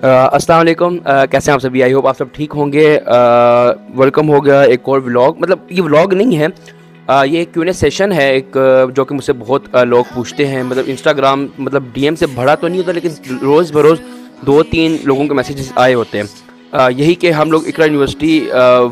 अस्सलाम वालेकुम। कैसे हैं आप सभी? आई होप आप सब ठीक होंगे। वेलकम हो गया एक और व्लॉग मतलब ये व्लॉग नहीं है। uh, ये एक क्यूने सेशन है। एक जो कि मुझसे बहुत लोग पूछते हैं। मतलब इंस्टाग्राम मतलब डीएम से भरा तो नहीं होता लेकिन रोज़ बरोज़ दो तीन लोगों के मैसेजेस आए होते हैं। uh, यही कि हम लोग इकरा यूनिवर्सिटी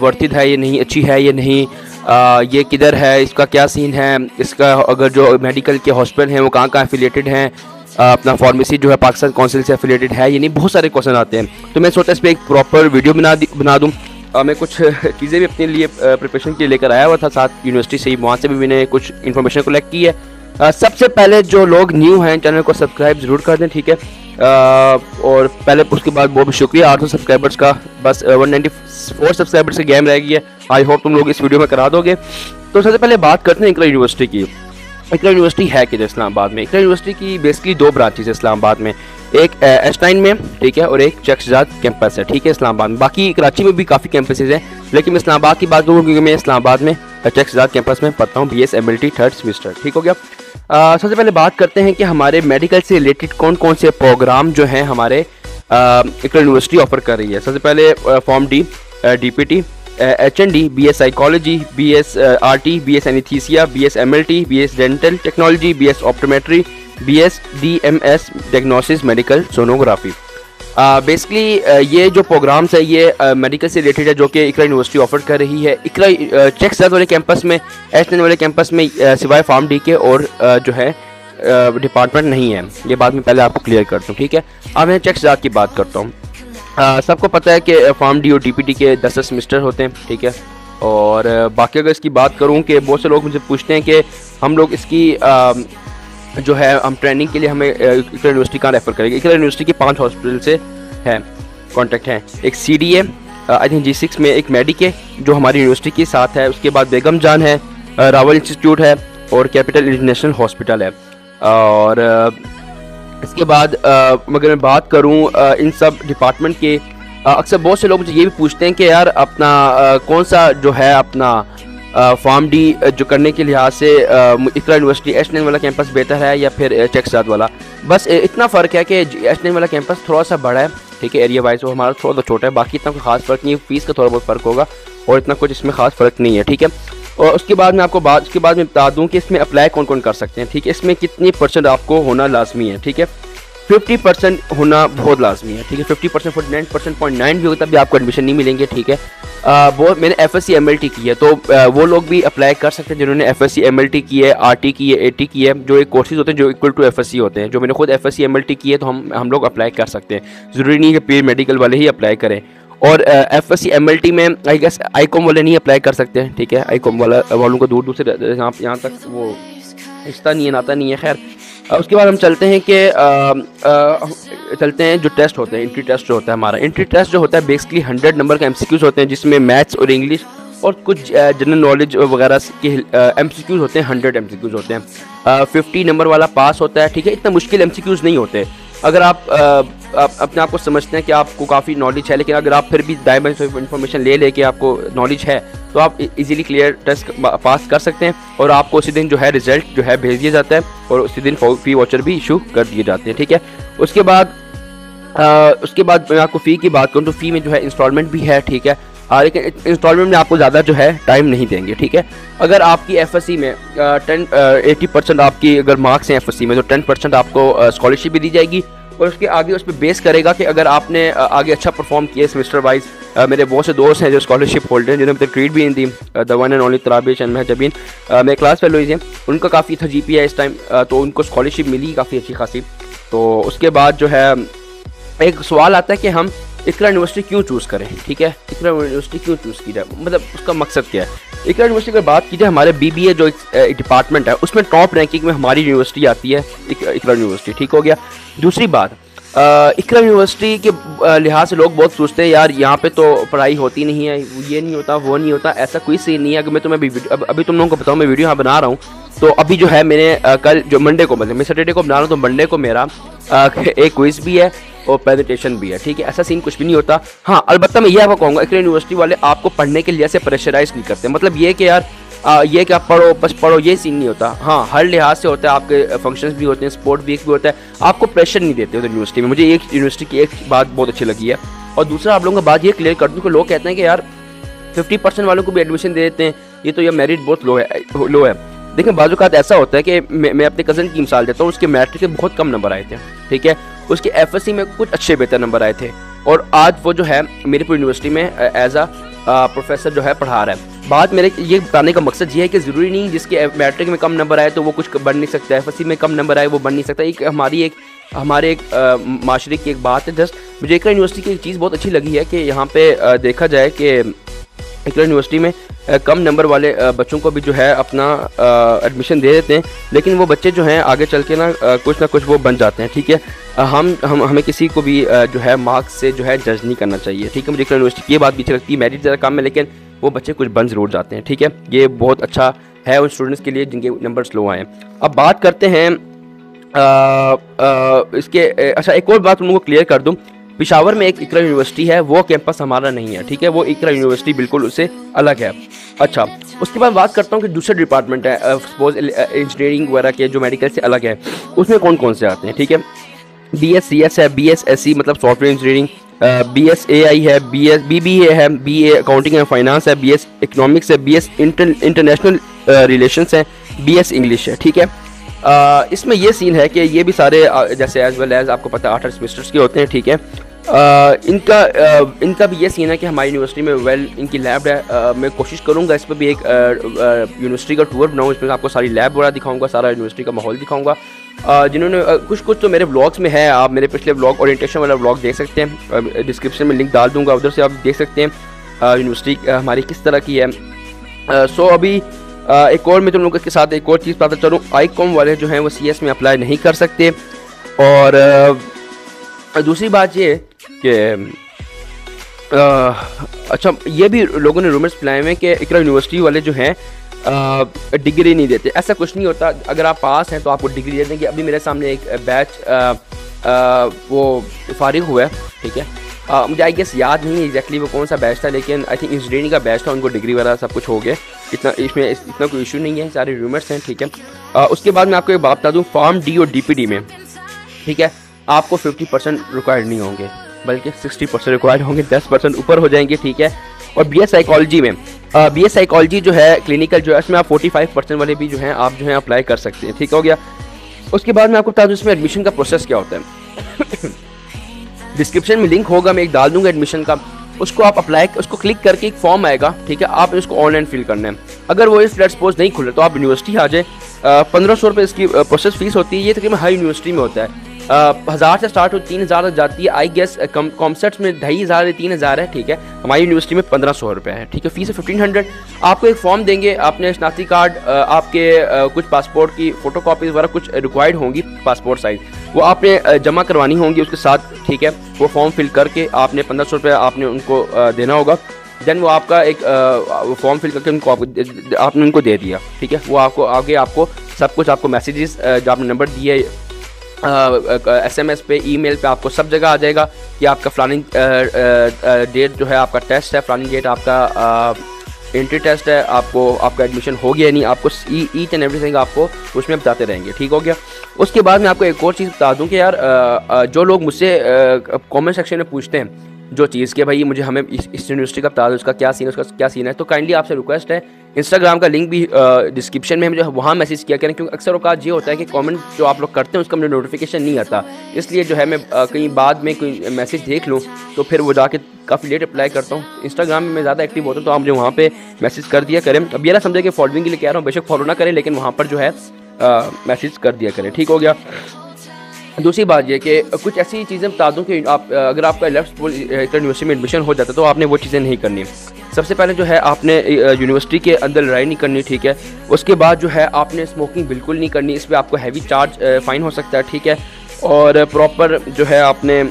वर्तिद है ये नहीं अच्छी है ये नहीं? आ, ये किधर है? इसका क्या सीन है? इसका अगर जो मेडिकल के हॉस्पिटल हैं वो कहाँ कहाँ एफिलेटेड हैं? अपना फार्मेसी जो है पाकिस्तान काउंसिल से एफिलेटेड है यानी बहुत सारे क्वेश्चन आते हैं। तो मैं सोचा इस पर एक प्रॉपर वीडियो बना बना दूँ। मैं कुछ चीज़ें भी अपने लिए प्रिपरेशन के लिए लेकर आया हुआ था, साथ यूनिवर्सिटी से ही, वहाँ से भी मैंने कुछ इन्फॉर्मेशन कलेक्ट की है। सबसे पहले जो लोग न्यू हैं चैनल को सब्सक्राइब ज़रूर कर दें, ठीक है? और पहले उसके बाद बहुत बहुत शुक्रिया, आठ सौ सब्सक्राइबर्स का। बस वन नाइन्टी फोर सब्सक्राइबर्स की गेम रह गई है। आई होप तुम लोग इस वीडियो में करा दोगे। तो सबसे पहले बात करते हैं इकरा यूनिवर्सिटी की। इकरा यूनिवर्सिटी है कि इस्लामाबाद में? इकरा यूनिवर्सिटी की बेसिकली दो ब्रांचेज है इस्लामाबाद में। एक एस्टाइन में, ठीक है, और एक चक्सजाद कैंपस है, ठीक है, इस्लामाबाद में। बाकी कराची में भी काफ़ी कैंपसेज हैं, लेकिन मैं इस्लामाबाद की बात करूँ, क्योंकि मैं इस्लामाबाद में चक्सजाद कैंपस में पढ़ता हूँ B S M L T third semester ठीक हो गया? सबसे पहले बात करते हैं कि हमारे मेडिकल से रिलेटेड कौन कौन से प्रोग्राम जो हैं हमारे इकरा यूनिवर्सिटी ऑफ़र कर रही है। सबसे पहले pharm D D P T H N D B S psychology B S R T B S anaesthesia B S M L T B S dental technology B S optometry B S D M S diagnosis medical sonography basically ये जो programmes है ये medical से related है जो कि इकरा university offer कर रही है। इकरा चेक uh, वाले कैंपस में एच एन वाले कैंपस में सिवाय फार्म डी के और जो है डिपार्टमेंट नहीं है। ये बात मैं पहले आपको क्लियर करता हूँ ठीक है? अब मैं चेक की बात करता हूँ। सबको पता है कि फार्म डी टी के दस दस सेमिस्टर होते हैं, ठीक है? और बाकी अगर इसकी बात करूँ कि बहुत से लोग मुझे पूछते हैं कि हम लोग इसकी जो है, हम ट्रेनिंग के लिए हमें इकरा यूनिवर्सिटी कहाँ रेफ़र करेंगे? इकरा यूनिवर्सिटी के पाँच हॉस्पिटल से है कॉन्टेक्ट हैं। एक C D A I think G six में एक मेडिके जो हमारी यूनिवर्सिटी के साथ है। उसके बाद बेगम जान है रावल इंस्टीट्यूट है, और कैपिटल इंटरनेशनल हॉस्पिटल है। और इसके बाद अगर मैं बात करूँ इन सब डिपार्टमेंट के अक्सर बहुत से लोग मुझे ये भी पूछते हैं कि यार अपना कौन सा जो है अपना फार्म डी जो करने के लिहाज से इकरा यूनिवर्सिटी एच वाला कैंपस बेहतर है या फिर चेकसाद वाला? बस इतना फ़र्क है कि एच वाला कैंपस थोड़ा सा बड़ा है, ठीक है एरिया वाइज वो हमारा थोड़ा सा छोटा है, बाकी इतना कोई खास फ़र्क नहीं है फ़ीस का थोड़ा बहुत फ़र्क होगा, और इतना कुछ इसमें खास फ़र्क नहीं है, ठीक है? और उसके बाद मैं आपको बात उसके बाद मैं बता दूँ कि इसमें अप्लाई कौन कौन कर सकते हैं, ठीक है? इसमें कितनी परसेंट आपको होना लाजमी है, ठीक है? फिफ्टी परसेंट होना बहुत लाजमी है, ठीक है? Fifty percent forty nine percent point nine भी होता है तभी आपको एडमिशन नहीं मिलेंगे, ठीक है? वो मैंने F S C M L T की है तो वो लोग भी अप्लाई कर सकते हैं जिन्होंने F S C M L T की है आर टी की है ए टी की है, जो एक कोर्सेज होते हैं जो equal to F S C होते हैं। जो मैंने खुद F S C M L T की है तो हम हम लोग अप्लाई कर सकते हैं। ज़रूरी नहीं है कि पी मेडिकल वाले ही अप्लाई करें। और F S C M L T में आई गेस आई कॉम वाले नहीं अप्लाई कर सकते हैं, ठीक है? आई कॉम वाला वालों को दूर दूर से यहाँ यहाँ तक वो रिश्ता नहीं है, नाता नहीं है, खैर। उसके बाद हम चलते हैं कि चलते हैं जो टेस्ट होते हैं इंट्री टेस्ट जो होता है हमारा। इंट्री टेस्ट जो होता है बेसिकली हंड्रेड नंबर का एम होते हैं, जिसमें मैथ्स और इंग्लिश और कुछ जनरल नॉलेज वगैरह के एम होते हैं हंड्रेड एम होते हैं। फिफ्टी नंबर वाला पास होता है, ठीक है? इतना मुश्किल एम नहीं होते। अगर आप अपने आप को समझते हैं कि आपको काफ़ी नॉलेज है लेकिन अगर आप फिर भी दाएँ बाएँ इन्फॉर्मेशन ले लेके आपको नॉलेज है तो आप इजीली क्लियर टेस्ट पास कर सकते हैं और आपको उसी दिन जो है रिज़ल्ट जो है भेज दिया जाता है और उसी दिन फ़ी वाचर भी इशू कर दिए जाते हैं ठीक है? उसके बाद आ, उसके बाद मैं आपको फ़ी की बात करूँ तो फ़ी में जो है इंस्टॉलमेंट भी है ठीक है? लेकिन इंस्टॉलमेंट में आपको ज़्यादा जो है टाइम नहीं देंगे, ठीक है? अगर आपकी एफएससी में टेन एटी परसेंट आपकी अगर मार्क्स हैं एफएससी में तो टेन परसेंट आपको स्कॉलरशिप भी दी जाएगी और उसके आगे उस पर बेस करेगा कि अगर आपने आगे अच्छा परफॉर्म किया सेमेस्टर वाइज मेरे बहुत से दोस्त हैं जो स्कॉलरशिप होल्डर हैं, जिन्होंने ट्रीट भी दी the one and only Tarabish and Mahjabeen मेरे क्लास फेलोज हैं, उनका काफ़ी था जी पी है इस टाइम तो उनको स्कॉलरशिप मिली काफ़ी अच्छी खासी। तो उसके बाद जो है, एक सवाल आता है कि हम इकरा यूनिवर्सिटी क्यों चूज़ करें? ठीक है? इकरा यूनिवर्सिटी क्यों चूज़ की जाए? मतलब उसका मकसद क्या है? इकरा यूनिवर्सिटी की बात की जाए, हमारे बी बी ए जो एक डिपार्टमेंट है, उसमें टॉप रैंकिंग में हमारी यूनिवर्सिटी आती है इकरा यूनिवर्सिटी ठीक हो गया? दूसरी बात इकरा यूनिवर्सिटी के लिहाज से लोग बहुत सोचते हैं, यार, यहाँ पे तो पढ़ाई होती नहीं है, ये नहीं होता, वो नहीं होता, ऐसा कोई सीन नहीं है, अगर मैं तुम्हें अभी अभी तुम लोगों को बताऊँ मैं वीडियो यहाँ बना रहा हूँ। तो अभी जो है, मैंने कल जो मंडे को मतलब मैं सैटरडे को बना रहा हूँ तो मंडे को मेरा एक क्विज भी है और प्रेजेंटेशन भी है ठीक है? ऐसा सीन कुछ भी नहीं होता। हाँ अलबत्ता मैं ये आपको कहूँगा इकरा यूनिवर्सिटी वाले आपको पढ़ने के लिए ऐसे प्रेशराइज नहीं करते। मतलब ये कि यार आ, ये क्या पढ़ो बस पढ़ो ये सीन नहीं होता। हाँ हर लिहाज से होता है आपके फ़ंक्शंस भी होते हैं स्पोर्ट वीक भी होता है। आपको प्रेशर नहीं देते उधर यूनिवर्सिटी में। मुझे एक यूनिवर्सिटी की एक बात बहुत अच्छी लगी है। और दूसरा आप लोगों का बात ये क्लियर कर दूँ कि लोग कहते हैं कि यार फिफ्टी परसेंट वालों को भी एडमिशन दे देते हैं। ये तो यह मेरिट बहुत लो है लो है। देखिए बाजूकात ऐसा होता है कि मैं, मैं अपने कज़न की मिसाल देता हूँ उसके मैट्रिक के बहुत कम नंबर आए थे ठीक है? उसके एफएससी में कुछ अच्छे बेहतर नंबर आए थे। और आज वो जो है मेरी यूनिवर्सिटी में एज अ प्रोफेसर जो है पढ़ा रहा है। बात मेरे ये बताने का मकसद ये है कि ज़रूरी नहीं जिसके मैट्रिक में कम नंबर आए तो वो कुछ बन नहीं सकता। एफएससी में कम नंबर आए वो बन नहीं सकता। एक हमारी एक हमारे एक माशरे की एक बात है। जस्ट मुझे एक यूनिवर्सिटी की एक चीज़ बहुत अच्छी लगी है कि यहाँ पे आ, देखा जाए कि एक यूनिवर्सिटी में कम नंबर वाले बच्चों को भी जो है अपना एडमिशन दे देते हैं। लेकिन वो बच्चे जो हैं आगे चल के ना कुछ ना कुछ वो बन जाते हैं ठीक है? हम हम हमें किसी को भी जो है मार्क्स से जो है जज नहीं करना चाहिए ठीक है? मुझे यूनिवर्सिटी की ये बात पीछे लगती है मेरिट ज़्यादा कम है लेकिन वो बच्चे कुछ बन ज़रूर जाते हैं ठीक है? ये बहुत अच्छा है उन स्टूडेंट्स के लिए जिनके नंबर स्लो आए अब बात करते हैं आ, आ, इसके अच्छा एक और बात उनको क्लियर कर दूँ पिशावर में एक इकरा यूनिवर्सिटी है, वो कैंपस हमारा नहीं है, ठीक है? वो इकरा यूनिवर्सिटी बिल्कुल उससे अलग है। अच्छा उसके बाद बात करता हूँ कि दूसरे डिपार्टमेंट है सपोज़ इंजीनियरिंग वगैरह के जो मेडिकल से अलग है, उसमें कौन कौन से आते हैं, ठीक है? बी एस सी एस है बी एस एस सी मतलब software engineering B S A I है B S B B A है B A accounting and finance है बी एस इकनॉमिक्स है बी एस इंटरनेशनल रिलेशन है B S English है, ठीक है? इसमें ये सीन है कि ये भी सारे जैसे एज वेल एज आपको पता है आठ सेमेस्टर्स के होते हैं ठीक है? आ, इनका आ, इनका भी ये सीन है कि हमारी यूनिवर्सिटी में वेल इनकी लैब है। आ, मैं कोशिश करूँगा इस पर भी एक यूनिवर्सिटी का टूर बनाऊँ इसमें आपको सारी लैब वगैरह दिखाऊँगा सारा यूनिवर्सिटी का माहौल दिखाऊँगा। जिन्होंने कुछ कुछ तो मेरे ब्लॉग्स में है आप मेरे पिछले ब्लॉग ओरिएंटेशन वाला ब्लॉग देख सकते हैं। डिस्क्रिप्शन में लिंक डाल दूँगा उधर से आप देख सकते हैं यूनिवर्सिटी हमारी किस तरह की है। सो अभी एक और मैं तुम लोगों के साथ एक और चीज़ पता चलूँ। आई कॉम वाले जो हैं वो सीएस में अप्लाई नहीं कर सकते। और दूसरी बात ये कि अच्छा ये भी लोगों ने रूमर्स फैलाए हुए कि इकरा यूनिवर्सिटी वाले जो हैं डिग्री नहीं देते। ऐसा कुछ नहीं होता। अगर आप पास हैं तो आपको डिग्री दे देंगे। अभी मेरे सामने एक बैच आ, आ, वो फारिग हुआ है ठीक है? आ, मुझे आई गेस याद नहीं एग्जैक्टली वो कौन सा बैच था लेकिन आई थिंक इंजीनियरिंग का बैच था उनको डिग्री वगैरह सब कुछ हो गया। इतना इसमें इतना कोई इशू नहीं है सारे रूमर्स हैं ठीक है। आ, उसके बाद मैं आपको एक बात बता दूँ फॉर्म डी और डीपीडी में ठीक है आपको फिफ्टी परसेंट रिक्वायर्ड नहीं होंगे बल्कि सिक्सटी परसेंट रिक्वायर्ड होंगे दस परसेंट ऊपर हो जाएँगे ठीक है। और बी एस साइकोलॉजी में बी एस साइकोलॉजी जो है क्लिनिकल जो है इसमें आप फोर्टी फाइव परसेंट वाले भी जो हैं आप जो है अप्लाई कर सकते हैं ठीक हो गया। उसके बाद मैं आपको बता दूँ इसमें एडमिशन का प्रोसेस क्या होता है। डिस्क्रिप्शन में लिंक होगा मैं एक डाल दूँगा एडमिशन का। उसको आप अप्लाई उसको क्लिक करके एक फॉर्म आएगा, ठीक है? आप इसको ऑनलाइन फिल करना है। अगर वो इस फ्लैट सपोज़ नहीं खुले तो आप यूनिवर्सिटी आ जाए। पंद्रह सौ रुपये इसकी प्रोसेस फ़ीस होती है। ये तकरीबन हर यूनिवर्सिटी में होता है। हज़ार से स्टार्ट हो, तीन हज़ार तक जाती है। आई गेस कॉमसेट्स में ढाई हज़ार या तीन हज़ार है, ठीक है? हमारी यूनिवर्सिटी में पंद्रह सौ रुपये है, ठीक है? फ़ीस है फिफ्टीन हंड्रेड आपको एक फॉर्म देंगे, आपने शनाख्ती कार्ड आपके कुछ पासपोर्ट की फ़ोटो कापीज़ वगैरह कुछ रिक्वायर्ड होंगी पासपोर्ट साइज़ वो आपने जमा करवानी होंगी उसके साथ, ठीक है? वो फॉर्म फिल करके आपने पंद्रह सौ रुपये आपने उनको देना होगा। देन वो आपका एक फॉर्म फिल करके उनको आपको आपने उनको दे दिया, ठीक है? वो आपको, आगे आपको सब कुछ, आपको मैसेजेस जो आपने नंबर दिए एस एम एस पे ई मेल पर आपको सब जगह आ जाएगा कि आपका फ्लानी डेट जो है आपका टेस्ट है फ्लानी डेट आपका एंट्री टेस्ट है, आपको, आपका एडमिशन हो गया नहीं, आपको ईच एंड एवरीथिंग आपको उसमें बताते रहेंगे, ठीक हो गया? उसके बाद मैं आपको एक और चीज़ बता दूँ कि यार जो लोग मुझसे कमेंट सेक्शन में पूछते हैं जो चीज़ के भाई मुझे हमें इस, यूनिवर्सिटी का बता दो उसका क्या सीन है उसका क्या सीन है तो काइंडली आपसे रिक्वेस्ट है इंस्टाग्राम का लिंक भी डिस्क्रिप्शन में मुझे वहाँ मैसेज किया करें क्योंकि अक्सर अवकात ये होता है कि कमेंट जो आप लोग करते हैं उसका मुझे नोटिफिकेशन नहीं आता। इसलिए जो है मैं कहीं बाद में कोई मैसेज देख लूँ तो फिर वो जाके काफ़ी लेट अप्लाई करता हूँ। इंस्टाग्राम में मैं ज़्यादा एक्टिव होता हूँ तो आप मुझे वहाँ पर मैसेज कर दिया करें। अब ये ना समझे कि फॉलोइंग के लिए कह रहा हूँ बेशक फॉलो ना करें लेकिन वहाँ पर जो है मैसेज कर दिया करें। ठीक हो गया? दूसरी बात ये कि कुछ ऐसी चीज़ें बता दूँ कि आप अगर आपका लेफ़्ट यूनिवर्सिटी में एडमिशन हो जाता है तो आपने वो चीज़ें नहीं करनी। सबसे पहले जो है, आपने यूनिवर्सिटी के अंदर लड़ाई नहीं करनी, ठीक है? उसके बाद जो है, आपने स्मोकिंग बिल्कुल नहीं करनी। इस पर आपको हैवी चार्ज फ़ाइन हो सकता है, ठीक है? और प्रॉपर जो है, आपने,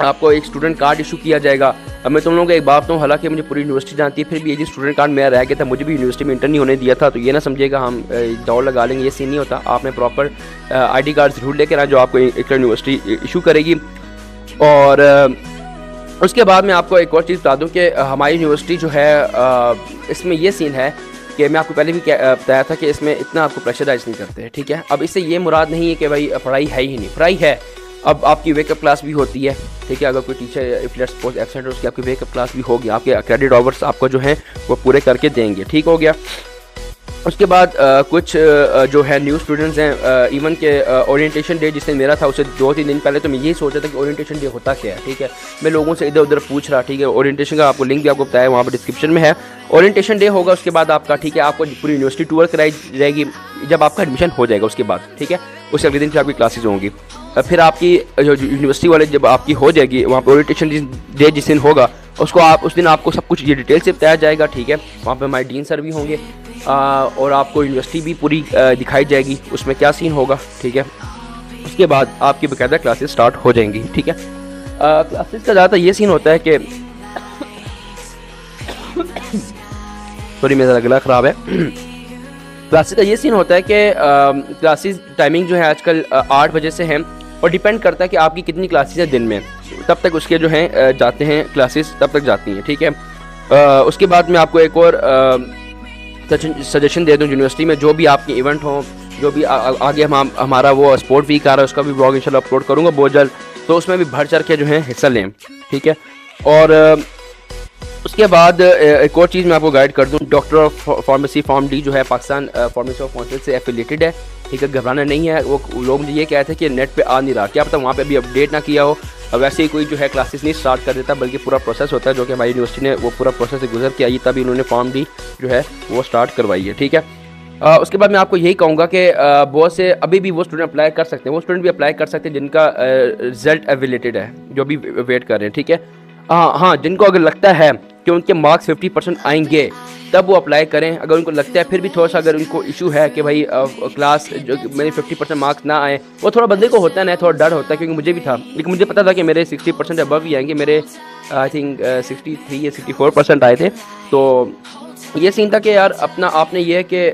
आपको एक स्टूडेंट कार्ड इशू किया जाएगा। अब मैं तुम लोगों को एक बात हूँ हालाँकि मुझे पूरी यूनिवर्सिटी जानती है, फिर भी ये स्टूडेंट कार्ड मेरा रह गया था, मुझे भी यूनिवर्सिटी में इंटर नहीं होने दिया था तो ये ना समझिएगा हम दौड़ लगा लेंगे, ये सीन नहीं होता। आपने प्रॉपर आईडी कार्ड ज़रूर लेकर आए जो आपको एक यूनिवर्सिटी इशू करेगी। और उसके बाद मैं आपको एक और चीज़ बता दूँ कि हमारी यूनिवर्सिटी जो है इसमें ये सीन है कि मैं आपको पहले भी बताया था कि इसमें इतना आपको प्रेशराइज नहीं करते, ठीक है? अब इससे ये मुराद नहीं है कि भाई, पढ़ाई है ही नहीं, पढ़ाई है। अब आपकी वेकअप क्लास भी होती है, ठीक है? अगर कोई टीचर इफ़ लेट्स सपोज़ है, उसकी आपकी वेकअप क्लास भी होगी, आपके क्रेडिट ऑवर्स आपको जो है, वो पूरे करके देंगे, ठीक हो गया? उसके बाद आ, कुछ आ, जो है न्यू स्टूडेंट्स हैं इवन के ओरिएंटेशन डे जिसने मेरा था उसे दो तीन दिन पहले तो मैं यही सोचा था कि ओरिएंटेशन डे होता क्या है ठीक है? मैं लोगों से इधर उधर पूछ रहा ठीक है? ओरिएंटेशन का आपको लिंक भी आपको बताया वहाँ पर डिस्क्रिप्शन में है। ओरिएंटेशन डे होगा उसके बाद आपका ठीक है आपको पूरी यूनिवर्सिटी टूर कराई जाएगी जब आपका एडमिशन हो जाएगा उसके बाद ठीक है? उसके अगले दिन फिर आपकी क्लासेज होंगी। फिर आपकी जो यूनिवर्सिटी वाले जब आपकी हो जाएगी वहाँ पर ओरिएंटेशन डे जिस दिन होगा उसको आप उस दिन आपको सब कुछ ये डिटेल से बताया जाएगा ठीक है? वहाँ पर हमारे डीन सर भी होंगे और आपको यूनिवर्सिटी भी पूरी दिखाई जाएगी उसमें क्या सीन होगा ठीक है? उसके बाद आपकी बाकायदा क्लासेस स्टार्ट हो जाएँगी ठीक है? क्लासेस का ज़्यादातर ये सीन होता है कि सॉरी मेरा गला ख़राब है। क्लासेस का ये सीन होता है कि क्लासेस टाइमिंग जो है आजकल आठ बजे से है और डिपेंड करता है कि आपकी कितनी क्लासेस है दिन में। तब तक उसके जो हैं जाते हैं क्लासेस तब तक जाती हैं ठीक है? आ, उसके बाद में आपको एक और सजेशन दे दूँ यूनिवर्सिटी में जो भी आपके इवेंट हों जो भी आ, आगे हम हमारा वो स्पोर्ट वीक आ रहा है उसका भी ब्लॉग इंशाल्लाह अपलोड करूँगा बहुत जल्द। तो उसमें भी बढ़ चढ़ के जो है हिस्सा लें ठीक है? और उसके बाद एक और चीज़ मैं आपको गाइड कर दूँ doctor of pharmacy pharm D जो है पाकिस्तान फार्मेसी ऑफ़ काउंसिल से एफिलेटेड है ठीक है? घबराना नहीं है वो लोग मुझे ये कहते हैं कि नेट पे आ नहीं रहा। क्या पता वहाँ पे अभी अपडेट ना किया हो वैसे ही कोई जो है क्लासेस नहीं स्टार्ट कर देता बल्कि पूरा प्रोसेस होता है जो कि हमारी यूनिवर्सिटी ने वो पूरा प्रोसेस से गुजर के आई तभी उन्होंने फॉर्म भी जो है वो स्टार्ट करवाई है ठीक है? आ, उसके बाद मैं आपको यही कहूँगा कि बहुत से अभी भी वो स्टूडेंट अप्लाई कर सकते हैं वो स्टूडेंट भी अप्लाई कर सकते हैं जिनका रिज़ल्ट अवेलेटेड है जो भी वेट कर रहे हैं ठीक है? हाँ हाँ जिनको अगर लगता है कि उनके मार्क्स फिफ्टी परसेंट आएँगे, तब वो अप्लाई करें। अगर उनको लगता है फिर भी थोड़ा सा अगर उनको इशू है कि भाई क्लास जो मेरे फिफ्टी परसेंट मार्क्स ना आए, वो थोड़ा बंदे को होता है ना, थोड़ा डर होता है, क्योंकि मुझे भी था। लेकिन मुझे पता था कि मेरे सिक्सटी परसेंट अबव ही आएँगे, मेरे आई थिंक सिक्सटी थ्री या सिक्सटी फोर परसेंट आए थे। तो ये सीन था कि यार, अपना आपने ये है कि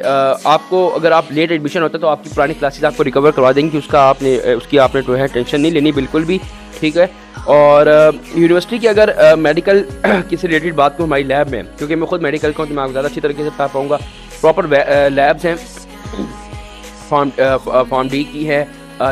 आपको अगर आप लेट एडमिशन होता तो आपकी पुरानी क्लासेस आपको रिकवर करवा देंगी उसका आपने उसकी आपने जो है टेंशन नहीं लेनी, बिल्कुल भी, ठीक है? और यूनिवर्सिटी की अगर मेडिकल किसी रिलेटेड बात को हमारी लैब में, क्योंकि मैं खुद मेडिकल का हूँ तो मैं ज़्यादा अच्छी तरीके से बता पाऊँगा। प्रॉपर लैब्स हैं। फॉर्म फॉर्म डी की है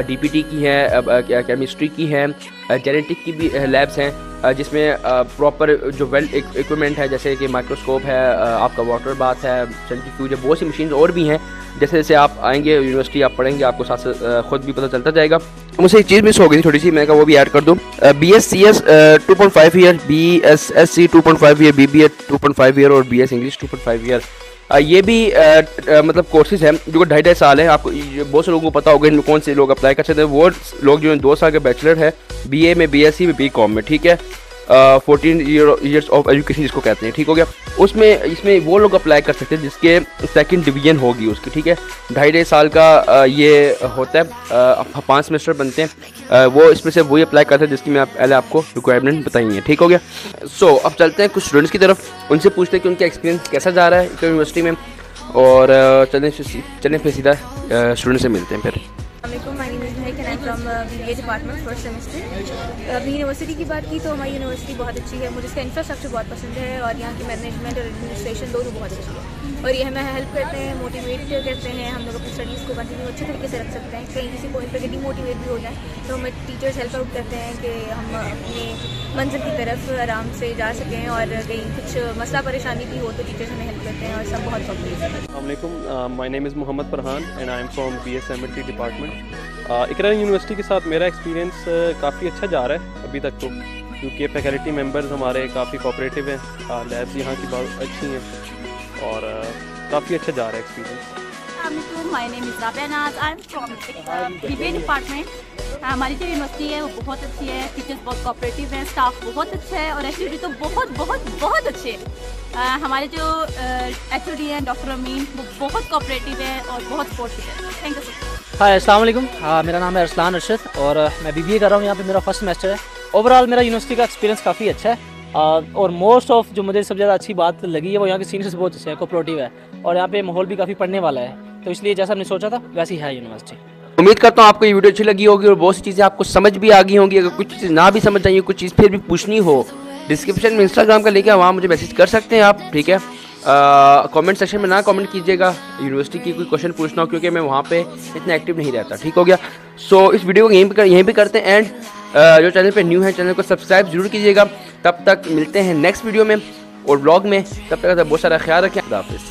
डीपीटी की है केमिस्ट्री की है जेनेटिक की भी लैब्स हैं जिसमें प्रॉपर जो वेल इक्विपमेंट है, जैसे कि माइक्रोस्कोप है आपका वाटर बाथ है सेंट्रीफ्यूज है, बहुत सी मशीन और भी हैं। जैसे जैसे आप आएँगे यूनिवर्सिटी आप पढ़ेंगे, आपको साथ खुद भी पता चलता जाएगा। मुझसे एक चीज़ मिस हो गई थी थोड़ी सी मैं वो भी ऐड कर दूँ। B S C S two point five year B S S C two point five year B B A two point five year और B S English two point five year ये भी आ, आ, मतलब courses हैं जो ढाई ढाई साल है। आपको बहुत से लोगों को पता होगा इनमें कौन से लोग अप्लाई कर सकते हैं। वो लोग जो दो साल के बैचलर है ए में बी एस सी में बी कॉम में ठीक है? फोर्टीन ईयर्स ऑफ़ एजुकेशन जिसको कहते हैं ठीक हो गया? उसमें इसमें वो लोग अप्लाई कर सकते हैं जिसके सेकंड डिवीज़न होगी उसकी ठीक है? ढाई ढाई साल का आ, ये होता है पाँच सेमेस्टर बनते हैं आ, वो इसमें से वही अप्लाई करते हैं जिसकी मैं पहले आप, आपको रिक्वायरमेंट बताई है ठीक हो गया? सो so, अब चलते हैं कुछ स्टूडेंट्स की तरफ़ उनसे पूछते हैं कि उनका एक्सपीरियंस कैसा जा रहा है यूनिवर्सिटी में और चलें चलें फिर सीधा स्टूडेंट से मिलते हैं फिर। From B A department first semester अभी यूनिवर्सिटी की बात की तो हमारी यूनिवर्सिटी बहुत अच्छी है। मुझे इसका इंफ्रास्ट्रक्चर बहुत पसंद है और यहाँ की मैनेजमेंट और एडमिनिस्ट्रेशन दोनों बहुत अच्छी है। और ये हमें हेल्प करते हैं मोटिवेट करते हैं। हम लोग अपनी स्टडीज़ को कंटिन्यू अच्छे तरीके से रख सकते हैं। कहीं किसी पॉइंट पर डिमोटिवेट भी हो जाए तो हमें टीचर्स हेल्प आउट करते हैं कि हम अपने मंजिल की तरफ़ आराम से जा सकें और कहीं कुछ मसला परेशानी भी हो तो टीचर्स हमें हेल्प करते हैं और सब बहुत cooperate my name is Mohammad Farhan and I am from B S M department Iqra university के साथ मेरा एक्सपीरियंस काफ़ी अच्छा जा रहा है अभी तक तो। क्योंकि फैकल्टी मेंबर्स हमारे काफ़ी कोऑपरेटिव हैं। लैब्स यहाँ की बहुत अच्छी हैं और काफ़ी अच्छा जा रहा है experience my name I am department हमारी जो यूनिवर्सिटी है, वो बहुत अच्छी है। टीचर्स बहुत कोऑपरेटिव हैं स्टाफ बहुत अच्छा है और एक्चुअली तो बहुत बहुत बहुत अच्छे हैं। हमारे जो एच हैं डॉक्टर अमीन वो बहुत कोऑपरेटिव है और बहुत सपोर्टिव है। थैंक यू सो हाय अस्सलाम वालेकुम मेरा नाम है अरसलान अरशद और मैं बी बी ए कर रहा हूँ यहाँ पे मेरा फ़र्स्ट सेमेस्टर है। ओवरऑल मेरा यूनिवर्सिटी का एक्सपीरियंस काफ़ी अच्छा है। और मोस्ट ऑफ़ जो मुझे सबसे ज़्यादा अच्छी बात लगी है वो यहाँ के सीनियर्स बहुत अच्छे हैं कोऑपरेटिव है और यहाँ पे माहौल भी काफ़ी पढ़ने वाला है। तो इसलिए जैसा हमने सोचा था, वैसी है यूनिवर्सिटी उम्मीद करता हूँ आपको ये वीडियो अच्छी लगी होगी और बहुत सी चीज़ें आपको समझ भी आ गई होंगी। अगर कुछ चीज़ ना भी समझ आई कुछ चीज़ फिर भी पूछनी हो डिस्क्रिप्शन में इंस्टाग्राम का लेके वहाँ मुझे मैसेज कर सकते हैं आप, ठीक है? कमेंट सेक्शन में ना कमेंट कीजिएगा। यूनिवर्सिटी की कोई क्वेश्चन पूछना हो क्योंकि मैं वहाँ पे इतना एक्टिव नहीं रहता ठीक हो गया? सो so, इस वीडियो को यहीं पर यहीं पर करते हैं एंड जो चैनल पे न्यू है चैनल को सब्सक्राइब ज़रूर कीजिएगा। तब तक मिलते हैं नेक्स्ट वीडियो में और ब्लॉग में। तब तक बहुत सारा ख्याल रखें। हाफिज़।